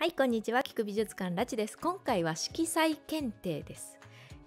はいこんにちは。菊美術館ラチです。今回は色彩検定です。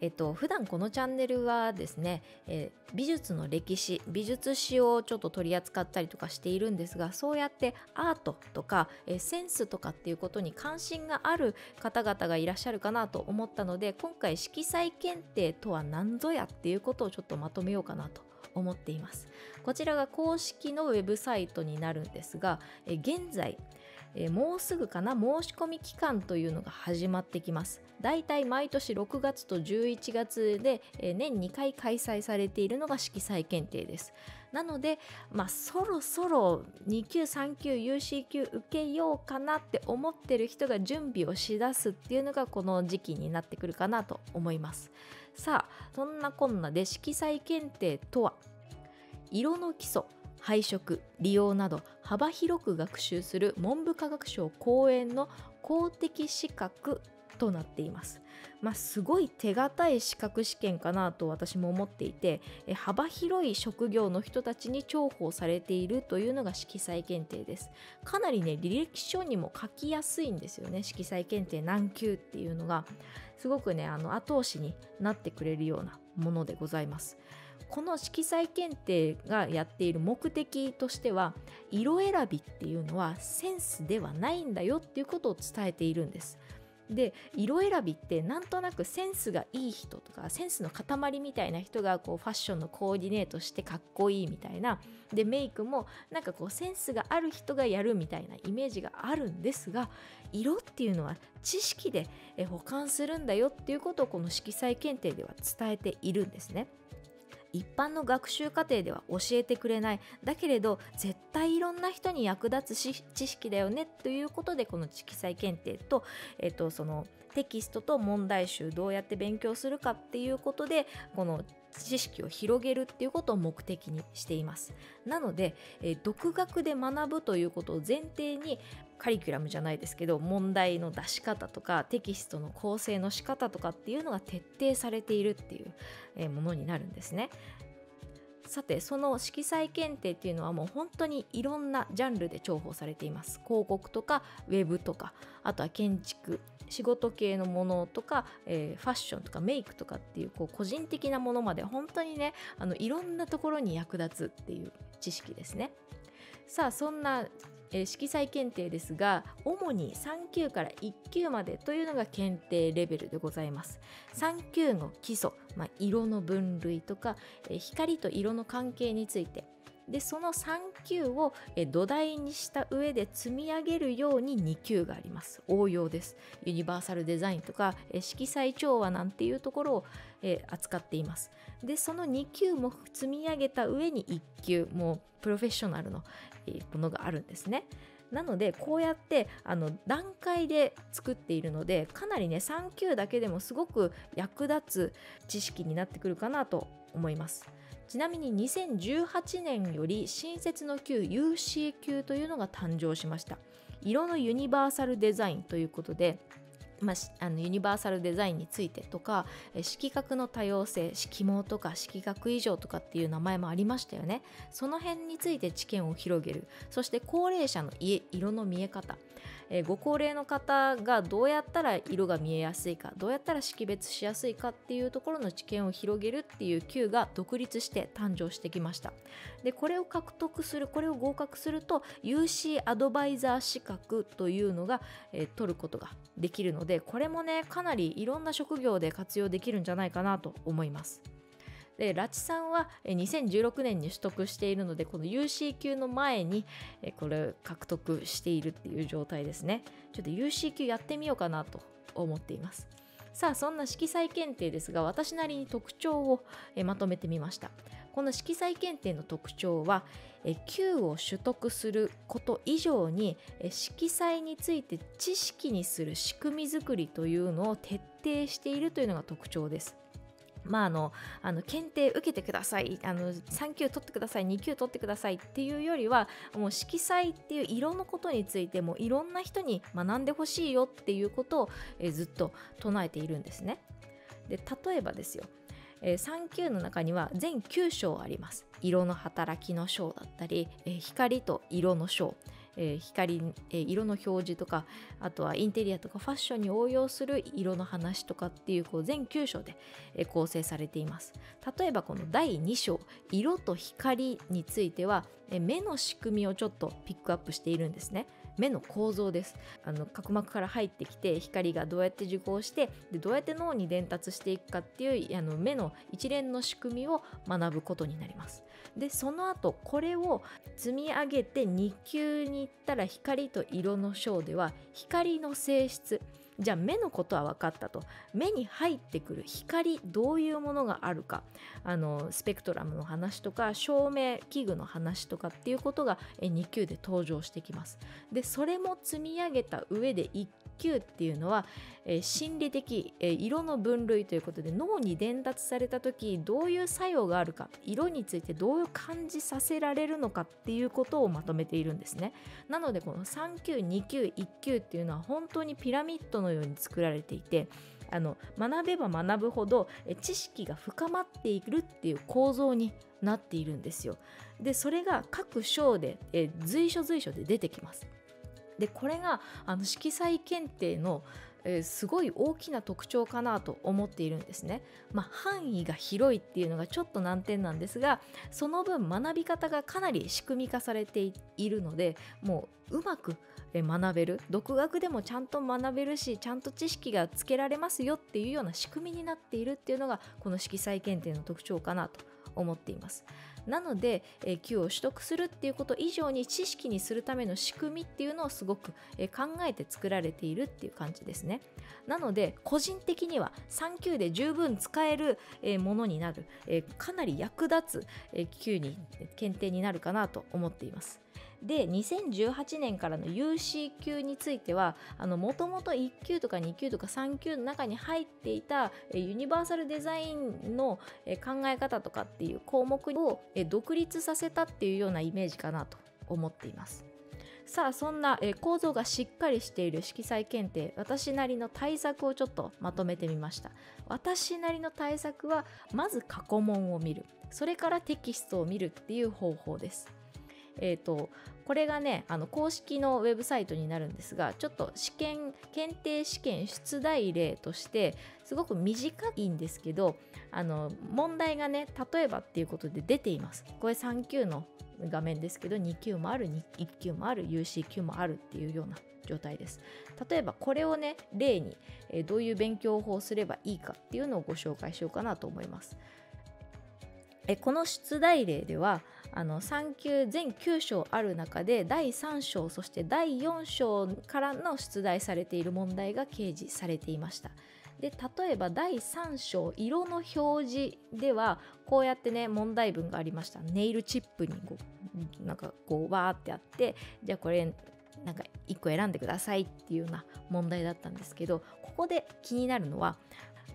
えっと普段このチャンネルはですね、え、美術の歴史美術史をちょっと取り扱ったりとかしているんですがそうやってアートとか、え、センスとかっていうことに関心がある方々がいらっしゃるかなと思ったので今回色彩検定とは何ぞやっていうことをちょっとまとめようかなと思っています。こちらが公式のウェブサイトになるんですが、え現在えー、もうすぐかな申し込み期間というのが始まってきます。だいたい毎年6月と11月で、えー、年2回開催されているのが色彩検定です。なので、まあ、そろそろ2級3級 UC 級受けようかなって思ってる人が準備をしだすっていうのがこの時期になってくるかなと思います。さあそんなこんなで色彩検定とは？色の基礎。配色利用など幅広く学習する文部科学省講演の公的資格となっています。まあ、すごい手堅い資格試験かなと私も思っていて幅広い職業の人たちに重宝されているというのが色彩検定です。かなりね履歴書にも書きやすいんですよね。色彩検定何級っていうのがすごくねあの後押しになってくれるようなものでございます。この色彩検定がやっている目的としては色選びっていうのはセンスではないんだよっていうことを伝えているんです。で色選びってなんとなくセンスがいい人とかセンスの塊みたいな人がこうファッションのコーディネートしてかっこいいみたいなでメイクもなんかこうセンスがある人がやるみたいなイメージがあるんですが色っていうのは知識で保管するんだよっていうことをこの色彩検定では伝えているんですね。一般の学習過程では教えてくれない。だけれど絶対いろんな人に役立つ知識だよねということでこの色彩検定と,、えっ、とそのテキストと問題集どうやって勉強するかっていうことでこの知識を広げるっていうことを目的にしています。なので、え、独学で学ぶということを前提にカリキュラムじゃないですけど問題の出し方とかテキストの構成の仕方とかっていうのが徹底されているっていう、え、ものになるんですね。さてその色彩検定っていうのはもう本当にいろんなジャンルで重宝されています。広告とかウェブとかあとは建築仕事系のものとか、えー、ファッションとかメイクとかっていうこう個人的なものまで本当にねあのいろんなところに役立つっていう知識ですね。さあそんな、えー、色彩検定ですが主に3級から1級までというのが検定レベルでございます3級の基礎、まあ、色の分類とか、えー、光と色の関係についてでその3級を土台にした上で積み上げるように2級があります。応用です。ユニバーサルデザインとか色彩調和なんていうところを扱っています。でその2級も積み上げた上に1級もうプロフェッショナルのものがあるんですね。なのでこうやってあの段階で作っているのでかなりね3級だけでもすごく役立つ知識になってくるかなと思います。ちなみに2018年より新設の級 UC 級というのが誕生しました。色のユニバーサルデザインということでまあ、あのユニバーサルデザインについてとか色覚の多様性色毛とか色覚異常とかっていう名前もありましたよね。その辺について知見を広げる。そして高齢者の家色の見え方。え、ご高齢の方がどうやったら色が見えやすいかどうやったら識別しやすいかっていうところの知見を広げるっていう Q が独立して誕生してきました。でこれを獲得するこれを合格すると UC アドバイザー資格というのが、え、取ることができるのでこれもねかなりいろんな職業で活用できるんじゃないかなと思います。でラチさんは2016年に取得しているのでこの UC 級の前にこれ獲得しているっていう状態ですね。ちょっと UC 級やってみようかなと思っています。さあそんな色彩検定ですが私なりに特徴をまとめてみました。この色彩検定の特徴は Q を取得すること以上に色彩について知識にする仕組み作りというのを徹底しているというのが特徴です。まあ、あのあの検定受けてくださいあの3級取ってください2級取ってくださいっていうよりはもう色彩っていう色のことについてもいろんな人に学んでほしいよっていうことを、えずっと唱えているんですね。で例えばですよ、えー、3級の中には全9章あります。色の働きの章だったり、えー、光と色の章、えー、光、えー、色の表示とかあとはインテリアとかファッションに応用する色の話とかっていうこう全9章で、えー、構成されています。例えばこの第2章色と光については、え目の仕組みをちょっとピックアップしているんですね。目の構造です。あの角膜から入ってきて光がどうやって受光してでどうやって脳に伝達していくかっていうあの目の一連の仕組みを学ぶことになります。でその後これを積み上げて2級に行ったら光と色の章では光の性質じゃあ目のことは分かったと。目に入ってくる光どういうものがあるか。あのスペクトラムの話とか照明器具の話とかっていうことが2級で登場してきます。でそれも積み上げた上で1級っていうのは、えー、心理的、えー、色の分類ということで脳に伝達された時どういう作用があるか色についてどういう感じさせられるのかっていうことをまとめているんですねなのでこの3級2級1級っていうのは本当にピラミッドのように作られていてあの学べば学ぶほど知識が深まっているっていう構造になっているんですよ。でそれが各章でえ随所随所で出てきます。でこれがあの色彩検定のえー、すごい大きな特徴かなと思っているんですね。まあ、範囲が広いっていうのがちょっと難点なんですがその分学び方がかなり仕組み化されているのでもううまく学べる独学でもちゃんと学べるしちゃんと知識がつけられますよっていうような仕組みになっているっていうのがこの色彩検定の特徴かなと思っています。なので、えー、Q を取得するっていうこと以上に知識にするための仕組みっていうのをすごく、えー、考えて作られているっていう感じですね。なので個人的には3級で十分使える、えー、ものになる、えー、かなり役立つ、えー、級に検定になるかなと思っています。で2018年からの UC 級についてはもともと1級とか2級とか3級の中に入っていたユニバーサルデザインの考え方とかっていう項目を独立させたっていうようなイメージかなと思っています。さあそんな構造がしっかりしている色彩検定私なりの対策をちょっとまとめてみました。私なりの対策はまず過去問を見る。それからテキストを見るっていう方法です。えーと、これがねあの公式のウェブサイトになるんですがちょっと試験検定試験出題例としてすごく短いんですけどあの問題がね例えばっていうことで出ています。これ3級の画面ですけど2級もある1級もある UC 級もあるっていうような状態です。例えばこれをね例に、えー、どういう勉強法をすればいいかっていうのをご紹介しようかなと思います。えこの出題例ではあの3級全9章ある中で第3章そして第4章からの出題されている問題が掲示されていました。で例えば第3章色の表示ではこうやってね問題文がありました。ネイルチップにこうなんかこうわーってあってじゃあこれなんか1個選んでくださいっていうような問題だったんですけどここで気になるのは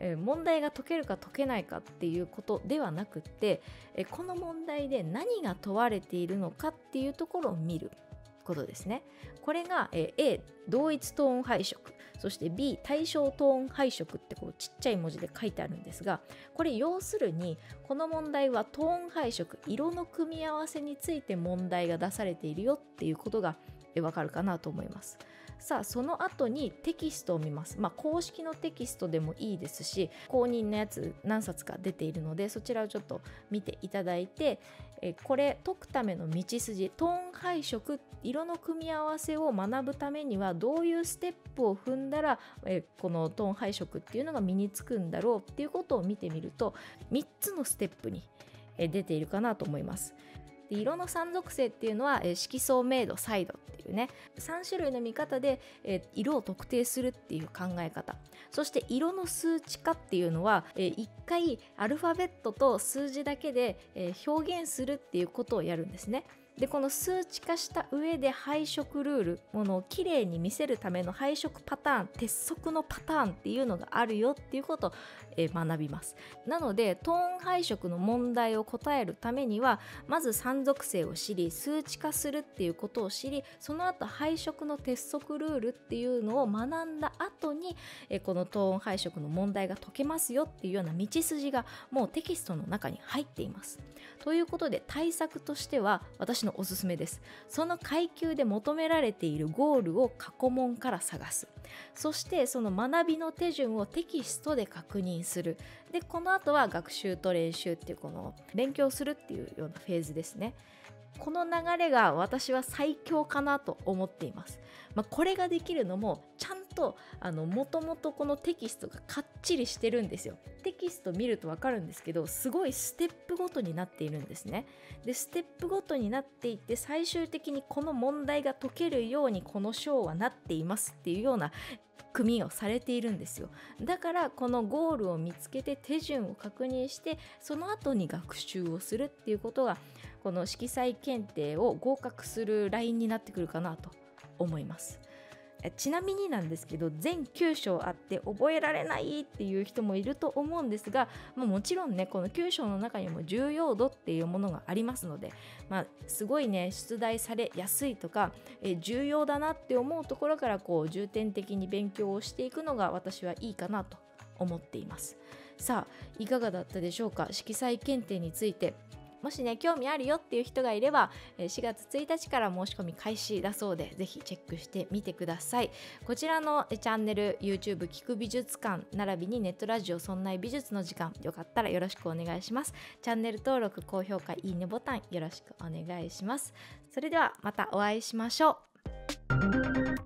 え、問題が解けるか解けないかっていうことではなくって、え、この問題で何が問われているのかっていうところを見ることですね。これが、え、A 同一トーン配色そして B 対象トーン配色ってこうちっちゃい文字で書いてあるんですがこれ要するにこの問題はトーン配色色の組み合わせについて問題が出されているよっていうことがわかるかなと思います。さあその後にテキストを見ます、まあ、公式のテキストでもいいですし公認のやつ何冊か出ているのでそちらをちょっと見ていただいてえこれ解くための道筋トーン配色色の組み合わせを学ぶためにはどういうステップを踏んだらえこのトーン配色っていうのが身につくんだろうっていうことを見てみると3つのステップに出ているかなと思います。で色の3属性っていうのは、え色相明度サイドっていうね3種類の見方で、え色を特定するっていう考え方そして色の数値化っていうのは、え1回アルファベットと数字だけで、え表現するっていうことをやるんですね。でこの数値化した上で配色ルールものをきれいに見せるための配色パターン鉄則のパターンっていうのがあるよっていうことを、学びます。なのでトーン配色の問題を答えるためにはまず3属性を知り数値化するっていうことを知りその後配色の鉄則ルールっていうのを学んだ後に、このトーン配色の問題が解けますよっていうような道筋がもうテキストの中に入っています。ということで対策としては私のおすすめです。その階級で求められているゴールを過去問から探す。そしてその学びの手順をテキストで確認する。でこの後は学習と練習っていうこの勉強するっていうようなフェーズですね。この流れが私は最強かなと思っています、まあ、これができるのもちゃんともともとこのテキストがかっちりしてるんですよ。テキスト見ると分かるんですけどすごいステップごとになっているんですね。でステップごとになっていって最終的にこの問題が解けるようにこの章はなっていますっていうような組をされているんですよ。だからこのゴールを見つけて手順を確認してその後に学習をするっていうことがこの色彩検定を合格するラインになってくるかなと思います。ちなみになんですけど全9章あって覚えられないっていう人もいると思うんですが、まあ、もちろんねこの9章の中にも重要度っていうものがありますので、まあ、すごいね出題されやすいとか、え重要だなって思うところからこう重点的に勉強をしていくのが私はいいかなと思っています。さあいかがだったでしょうか？色彩検定について。もしね興味あるよっていう人がいれば4月1日から申し込み開始だそうでぜひチェックしてみてください。こちらのチャンネル YouTube 聞く美術館並びにネットラジオそんな美術の時間よかったらよろしくお願いします。チャンネル登録高評価いいねボタンよろしくお願いします。それではまたお会いしましょう。